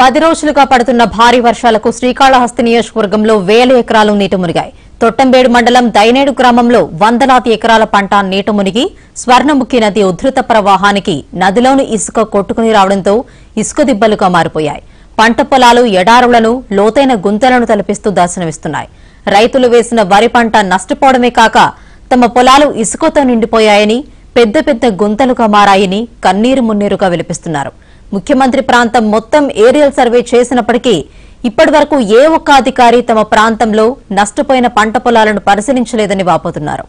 పది రోజులుగా పడుతున్న భారీ వర్షాలకు శ్రీకాళహస్తి నియోజకవర్గంలో వేల ఎకరాలు నీట మునిగాయి. తొట్టంబేడు మండలం దైనేడు గ్రామంలో వందలాది ఎకరాల పంట నీట మునిగి స్వర్ణముఖి నది ఉధృత ప్రవాహానికి నదిలోని ఇసుక కొట్టుకుని రావడంతో ఇసుక దిబ్బలుగా మారిపోయాయి. పంట పొలాలు ఎడారులను లోతైన గుంతలను తలపిస్తూ దర్శనమిస్తున్నాయి. రైతులు వేసిన వరి పంట నష్టపోవడమే కాక తమ పొలాలు ఇసుకతో నిండిపోయాయని పెద్ద పెద్ద గుంతలుగా మారాయని కన్నీరు మున్నీరుగా విలిపిస్తున్నారు. ముఖ్యమంత్రి ప్రాంతం మొత్తం ఏరియల్ సర్వే చేసినప్పటికీ ఇప్పటి వరకు ఏ ఒక్క అధికారి తమ ప్రాంతంలో నష్టపోయిన పంట పొలాలను పరిశీలించలేదని వాపోతున్నారు.